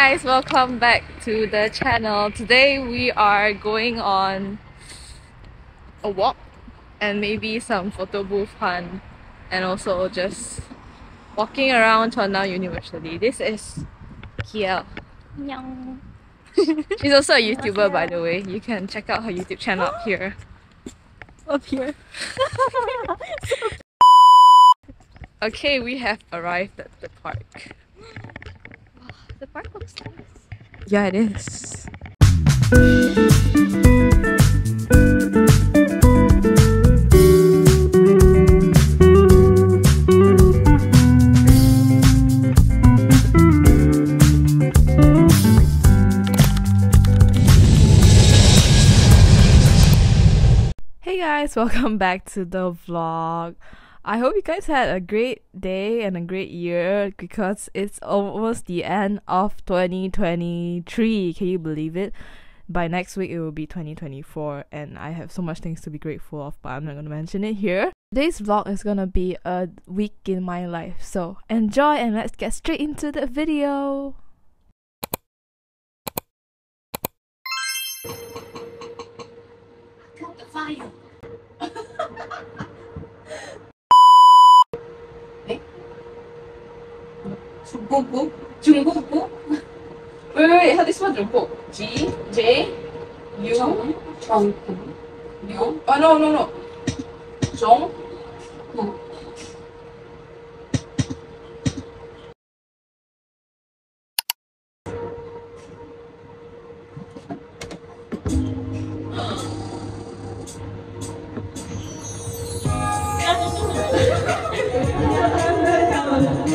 guys, welcome back to the channel. Today we are going on a walk and maybe some photo booth fun and also just walking around Chonnam University. This is Kiel. She's also a YouTuber by the way. You can check out her YouTube channel up here. Up here. okay, we have arrived at the park. The park looks nice. Yeah, it is. Hey guys, welcome back to the vlog. I hope you guys had a great day and a great year because it's almost the end of 2023. Can you believe it? By next week, it will be 2024, and I have so much things to be grateful of, but I'm not gonna mention it here. Today's vlog is gonna be a week in my life, so enjoy and let's get straight into the video. The fire. 북북북 중북북 wait wait how do you spell 중북 G J U 정 U oh no no no 정 북.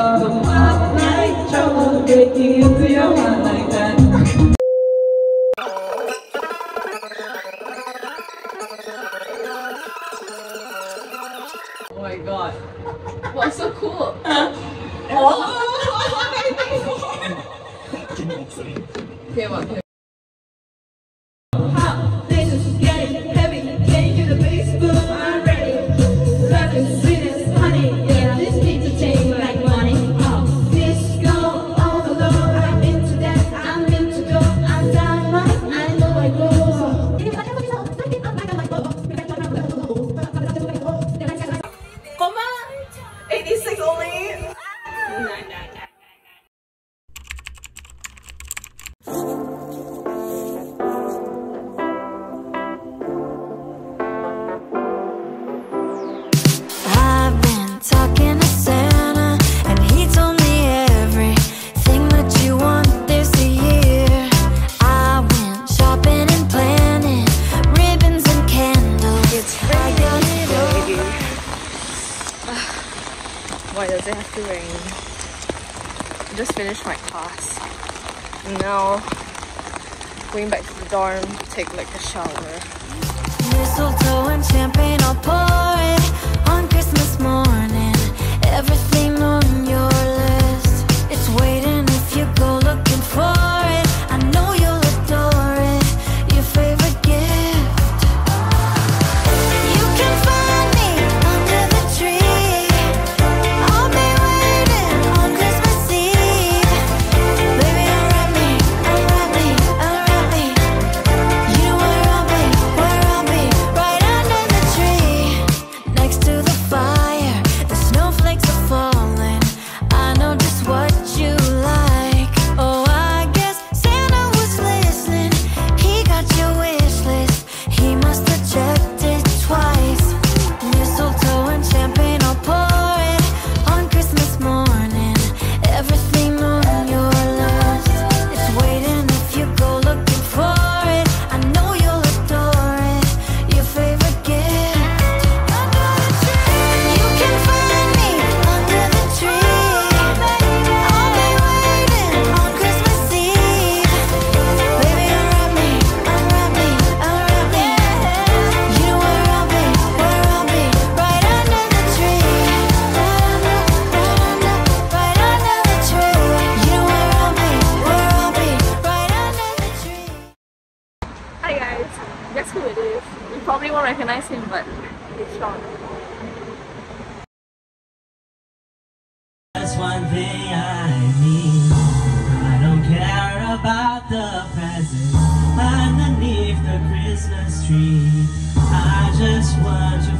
Thank you. 국. Oh my god. Wow, so cool. 대박, 대박. Just finished my class. Now going back to the dorm to take like a shower. Mistletoe and champagne, I'll pour it on Christmas morning. Everything guess who it is? You probably won't recognize him, but it's Sean. That's one thing I need. I don't care about the presents underneath the Christmas tree. I just want you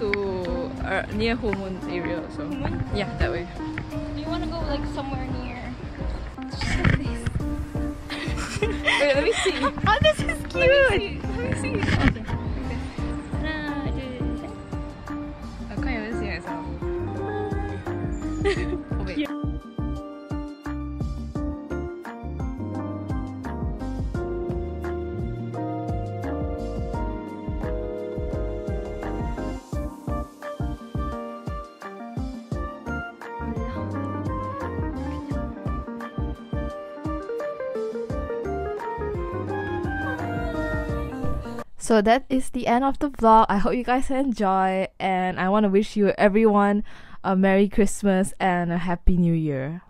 to uh, near Humun area so Yeah, that way. Do you want to go like somewhere near? Wait, let me see. oh, this is cute. Let me see. Let me see. Okay. Okay, let's see myself. oh, wait. So that is the end of the vlog. I hope you guys enjoy and I want to wish you everyone a Merry Christmas and a Happy New Year.